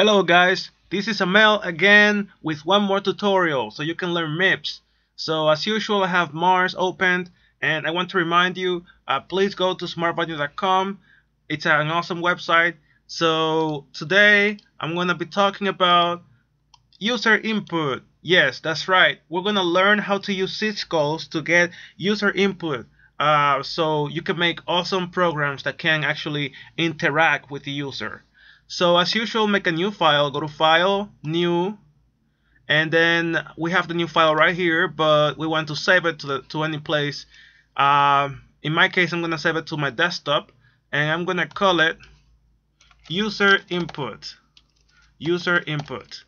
Hello guys, this is Amell again with one more tutorial so you can learn MIPS. So as usual I have Mars opened and I want to remind you uh, please go to smartvalue.com it's an awesome website. So today I'm gonna be talking about user input. Yes that's right. We're gonna learn how to use syscalls to get user input. Uh, so you can make awesome programs that can actually interact with the user so as usual make a new file. Go to file new and then we have the new file right here but we want to save it to, the, to any place. Um, in my case I'm gonna save it to my desktop and I'm gonna call it user input user input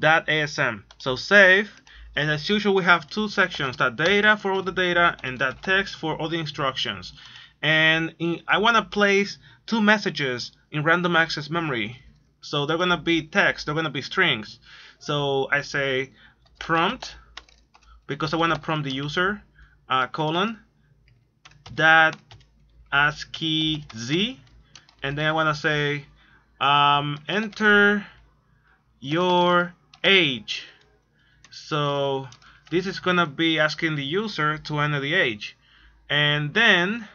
.asm so save and as usual we have two sections that data for all the data and that text for all the instructions and in, I want to place two messages in random access memory. So they're gonna be text they're gonna be strings. So I say prompt because I want to prompt the user uh, colon that ASCII Z. And then I want to say um, enter your age. So this is gonna be asking the user to enter the age. And then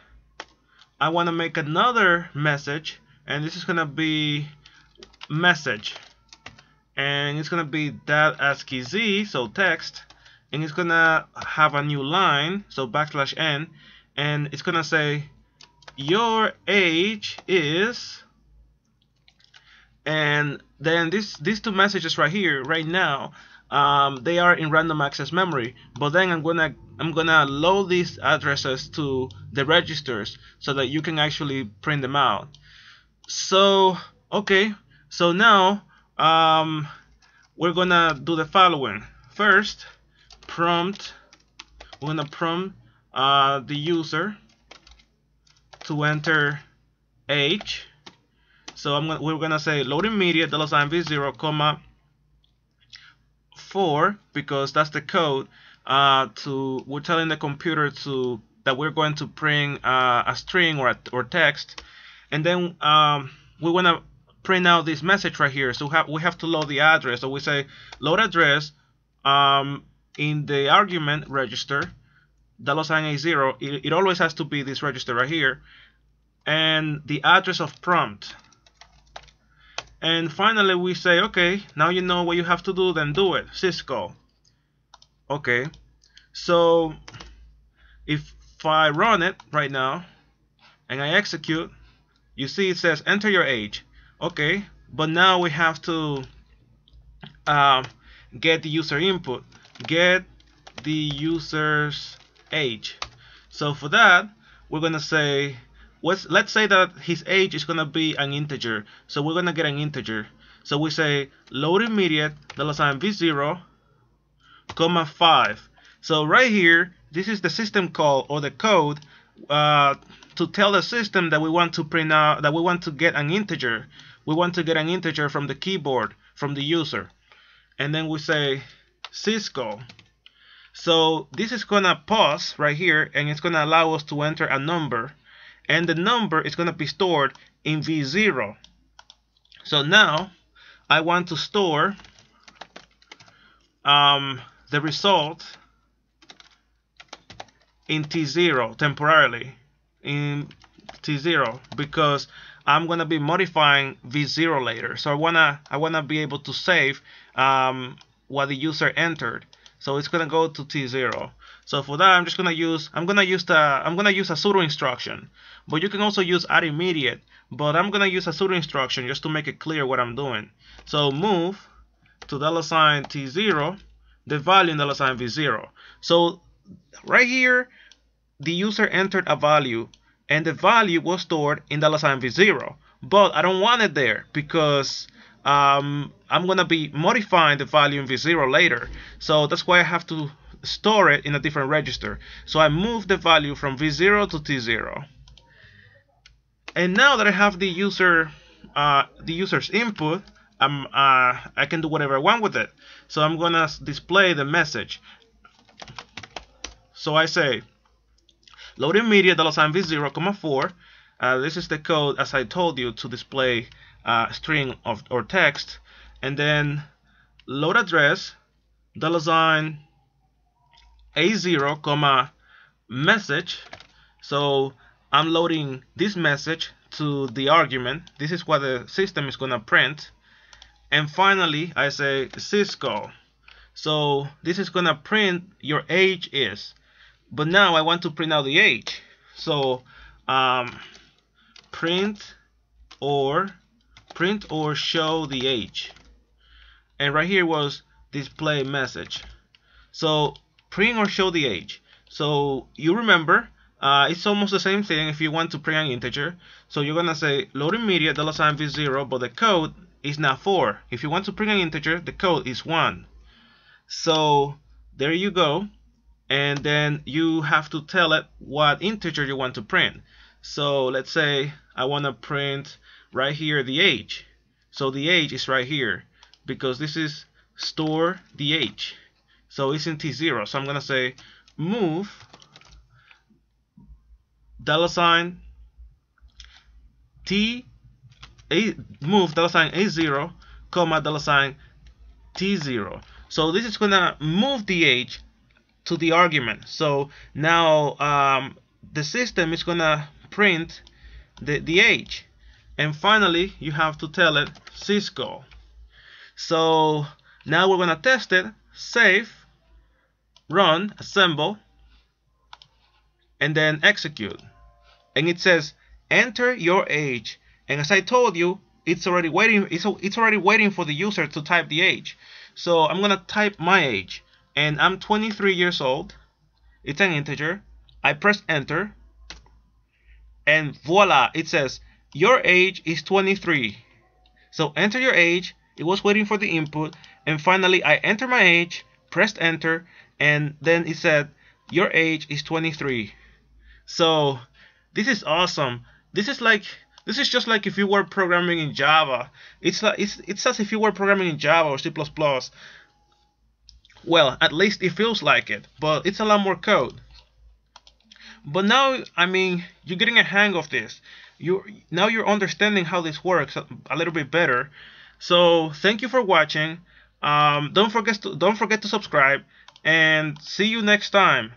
I want to make another message and this is gonna be message. And it's gonna be that ASCII Z so text and it's gonna have a new line so backslash n and it's gonna say your age is and then this these two messages right here right now um, they are in random access memory but then I'm gonna I'm gonna load these addresses to the registers so that you can actually print them out. So okay. So now um, we're gonna do the following. First prompt we're gonna prompt uh, the user to enter age. So I'm gonna, we're gonna say load immediate dollar sign v0 comma 4 because that's the code uh, to we're telling the computer to that we're going to print uh, a string or a, or text. And then um, we want to print out this message right here. So we have, we have to load the address. So we say load address um, in the argument register dollar sign a0 it, it always has to be this register right here. And the address of prompt and finally we say okay now you know what you have to do then do it. syscall. Okay. So if I run it right now and I execute you see it says enter your age. Okay. But now we have to uh, get the user input. Get the user's age. So for that we're gonna say let's, let's say that his age is gonna be an integer. So we're gonna get an integer. So we say load immediate dollar sign v0 comma 5 so right here this is the system call or the code uh, to tell the system that we want to print out that we want to get an integer. We want to get an integer from the keyboard from the user. And then we say syscall so this is gonna pause right here and it's gonna allow us to enter a number and the number is gonna be stored in V0 so now I want to store um, the result in T0 temporarily in T0 because I'm gonna be modifying V0 later. So I wanna I wanna be able to save um, what the user entered so it's gonna go to T0 so for that I'm just gonna use I'm gonna use the I'm gonna use a pseudo instruction. But you can also use add immediate but I'm gonna use a pseudo instruction just to make it clear what I'm doing. So move to dollar sign T0 the value in dollar sign V0 so right here the user entered a value and the value was stored in dollar sign V0 but I don't want it there because um, I'm gonna be modifying the value in V0 later. So that's why I have to store it in a different register. So I move the value from V0 to T0 and now that I have the user uh, the user's input uh, I can do whatever I want with it. So I'm gonna display the message. So I say load immediate dollar sign v0 comma 4 uh, this is the code as I told you to display string of or text, and then load address dollar sign a0 comma message. So I'm loading this message to the argument. This is what the system is gonna print. And finally, I say syscall So this is gonna print your age is. But now I want to print out the age. So um, print or print or show the age. And right here was display message. So print or show the age. So you remember uh, it's almost the same thing if you want to print an integer. So you're gonna say load immediate dollar sign v0, but the code is not 4. If you want to print an integer, the code is 1. So there you go. And then you have to tell it what integer you want to print. So let's say I want to print right here the age. So the age is right here because this is store the age. So it's in T0. So I'm going to say move dollar sign T a move dollar sign A0 comma dollar sign T0. So this is gonna move the age to the argument. So now um, the system is gonna print the, the age. And finally, you have to tell it syscall So now we're gonna test it, save, run, assemble, and then execute. And it says enter your age. And as I told you, it's already waiting it's, it's already waiting for the user to type the age. So I'm gonna type my age and I'm 23 years old. It's an integer. I press enter and voila, it says your age is 23. So enter your age. It was waiting for the input and finally I enter my age, pressed enter and then it said your age is 23. So this is awesome. This is like this is just like if you were programming in Java. It's like it's it's as if you were programming in Java or C++. Well, at least it feels like it, but it's a lot more code. But now, I mean, you're getting a hang of this. You now you're understanding how this works a, little bit better. So thank you for watching. Um, don't forget to don't forget to subscribe and see you next time.